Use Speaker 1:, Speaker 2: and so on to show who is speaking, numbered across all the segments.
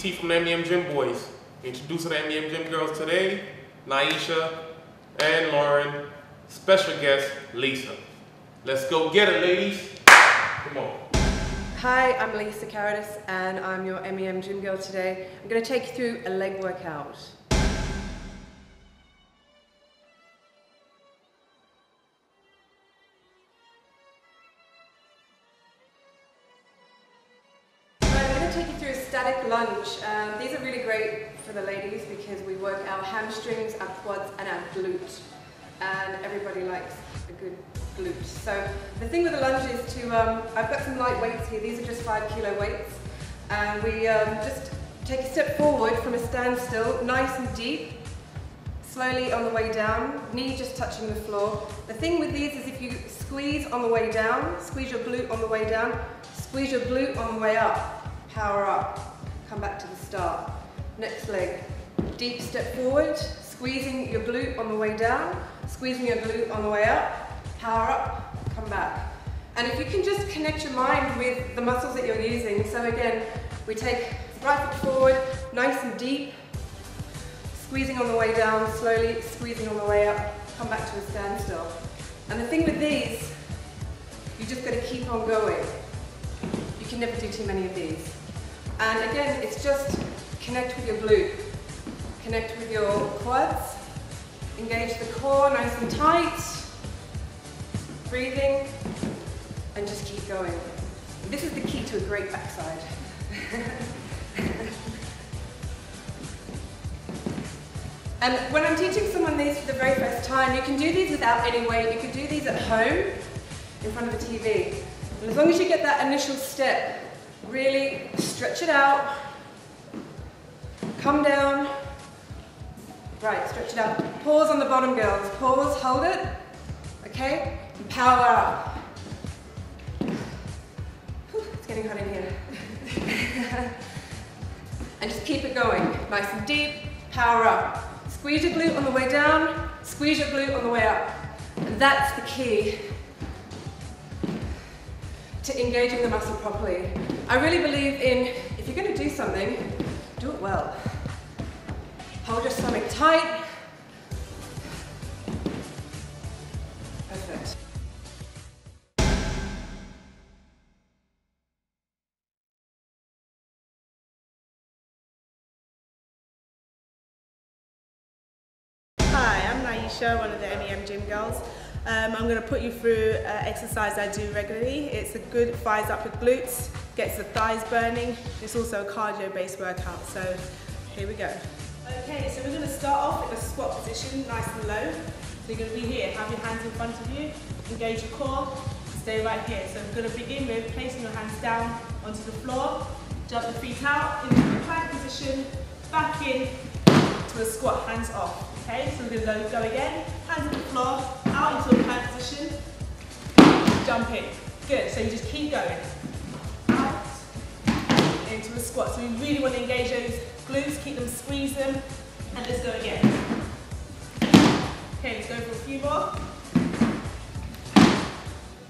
Speaker 1: DT from the MEM Gym Boys. Introducing the MEM Gym Girls today, Nyisha and Lauren. Special guest, Lisa. Let's go get it, ladies. Come on.
Speaker 2: Hi, I'm Lisa Carrodus and I'm your MEM Gym Girl today. I'm going to take you through a leg workout. Lunge. Um, these are really great for the ladies because we work our hamstrings, our quads and our glute. And everybody likes a good glute. So the thing with the lunge is to, um, I've got some light weights here. These are just five kilo weights. And we um, just take a step forward from a standstill, nice and deep. Slowly on the way down, knee just touching the floor. The thing with these is if you squeeze on the way down, squeeze your glute on the way down, squeeze your glute on the way up, power up, come back to the start. Next leg, deep step forward, squeezing your glute on the way down, squeezing your glute on the way up, power up, come back. And if you can just connect your mind with the muscles that you're using, so again, we take right foot forward, nice and deep, squeezing on the way down, slowly squeezing on the way up, come back to a standstill. And the thing with these, you just got to keep on going. You can never do too many of these. And again, it's just connect with your glute, connect with your quads, engage the core nice and tight, breathing, and just keep going. This is the key to a great backside. And when I'm teaching someone these for the very first time, you can do these without any weight. You can do these at home in front of the TV. And as long as you get that initial step, really stretch it out, come down, right, stretch it out. Pause on the bottom, girls. Pause, hold it, okay? And power up. Whew, it's getting hot in here. and just keep it going, nice and deep, power up. Squeeze your glute on the way down, squeeze your glute on the way up. And that's the key to engaging the muscle properly. I really believe in, if you're gonna do something, do it well. Hold your stomach tight. Perfect.
Speaker 3: Hi, I'm Nyisha, one of the MEM Gym Girls. Um, I'm going to put you through an exercise I do regularly. It's a good fires up your glutes, gets the thighs burning. It's also a cardio-based workout, so here we go. Okay, so we're going to start off in a squat position, nice and low. So you're going to be here, have your hands in front of you, engage your core, stay right here. So we're going to begin with placing your hands down onto the floor, jump the feet out into the plank position, back in to a squat, hands off. Okay, so we're going to go again, hands on the floor, into a plank position, jump in. Good, so you just keep going. Out, into a squat. So we really want to engage those glutes, keep them, squeeze them, and let's go again. Okay, let's go for a few more.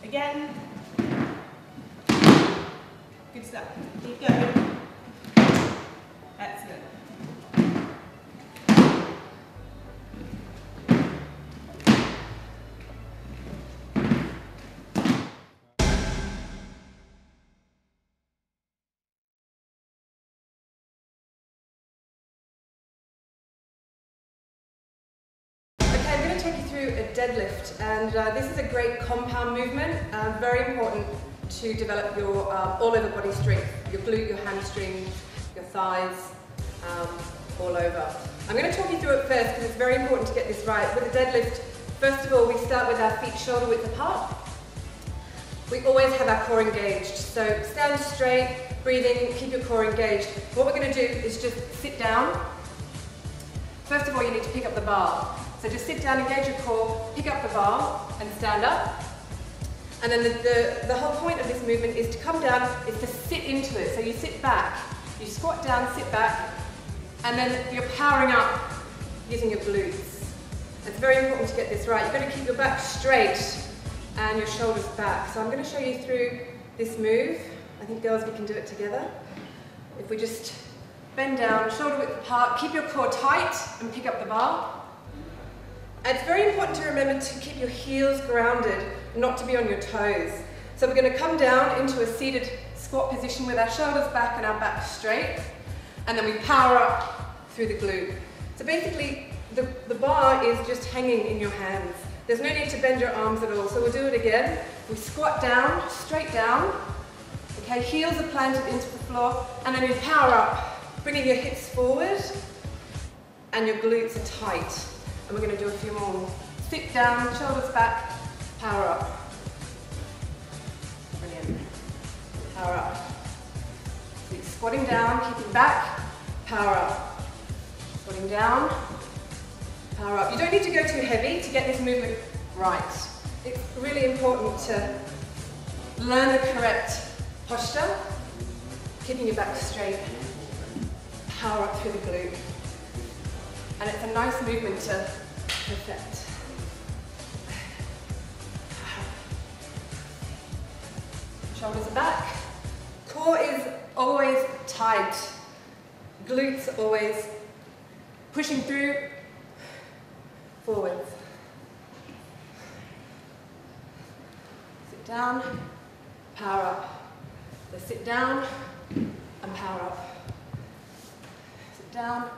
Speaker 3: Again. Good stuff. Keep going. Excellent.
Speaker 2: Take you through a deadlift, and uh, this is a great compound movement, uh, very important to develop your um, all over body strength, your glute, your hamstrings, your thighs, um, all over. I'm going to talk you through it first because it's very important to get this right. With a deadlift, first of all, we start with our feet shoulder width apart. We always have our core engaged, so stand straight, breathing, keep your core engaged. What we're going to do is just sit down. First of all, you need to pick up the bar. So just sit down, engage your core, pick up the bar and stand up. And then the, the, the whole point of this movement is to come down, is to sit into it. So you sit back, you squat down, sit back, and then you're powering up using your glutes. It's very important to get this right. You've got to keep your back straight and your shoulders back. So I'm going to show you through this move. I think girls, we can do it together. If we just bend down, shoulder width apart, keep your core tight and pick up the bar. It's very important to remember to keep your heels grounded, not to be on your toes. So we're going to come down into a seated squat position with our shoulders back and our back straight, and then we power up through the glute. So basically, the, the bar is just hanging in your hands. There's no need to bend your arms at all. So we'll do it again. We squat down, straight down. Okay, heels are planted into the floor, and then we power up, bringing your hips forward, and your glutes are tight. And we're going to do a few more. Sit down, shoulders back, power up. Brilliant. Power up. Keep squatting down, keeping back, power up. Squatting down, power up. You don't need to go too heavy to get this movement right. It's really important to learn the correct posture, keeping your back straight, power up through the glute. And it's a nice movement to perfect. Shoulders are back. Core is always tight. Glutes always pushing through, forwards. Sit down, power up. So sit down and power up. Sit down,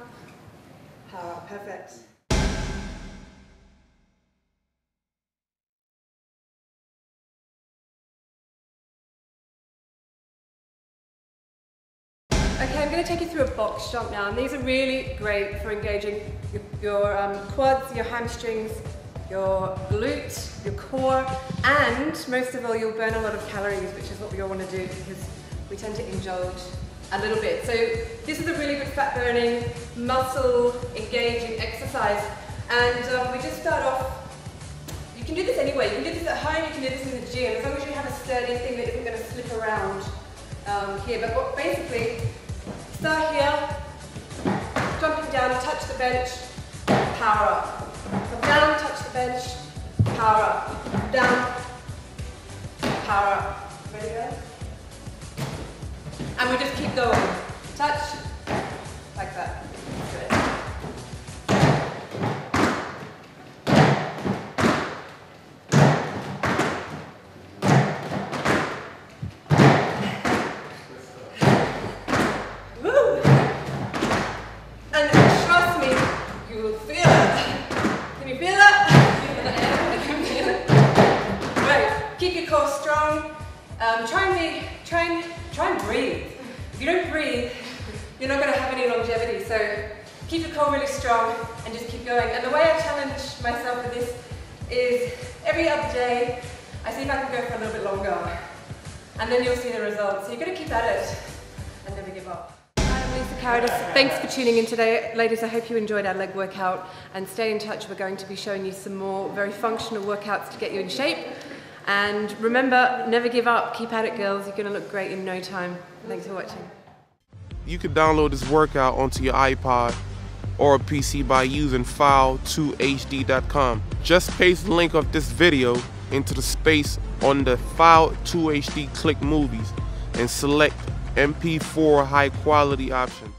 Speaker 2: power up. Perfect. Going to take you through a box jump now, and these are really great for engaging your, your um, quads, your hamstrings, your glutes, your core, and most of all, you'll burn a lot of calories, which is what we all want to do because we tend to indulge a little bit. So this is a really good fat burning, muscle engaging exercise, and um, we just start off. You can do this anywhere. You can do this at home. You can do this in the gym, as long as you have a sturdy thing that isn't going to slip around um, here. But what, basically, Start here, jumping down, touch the bench, power up. Come down, touch the bench, power up. Down, power up. Ready go? And we just keep going. Touch, like that. Strong. Um, try and try and, try and breathe. If you don't breathe, you're not going to have any longevity. So keep your core really strong and just keep going. And the way I challenge myself with this is every other day, I see if I can go for a little bit longer. And then you'll see the results. So you've got to keep at it and never give up. Lisa Carrodus. Thanks for tuning in today. Ladies, I hope you enjoyed our leg workout and stay in touch. We're going to be showing you some more very functional workouts to get you in shape. And remember, never give up. Keep at it, girls. You're going to look great in no time. Thanks for watching.
Speaker 1: You can download this workout onto your iPod or a PC by using file2hd.com. Just paste the link of this video into the space on the File2HD click movies and select MP4 high quality option.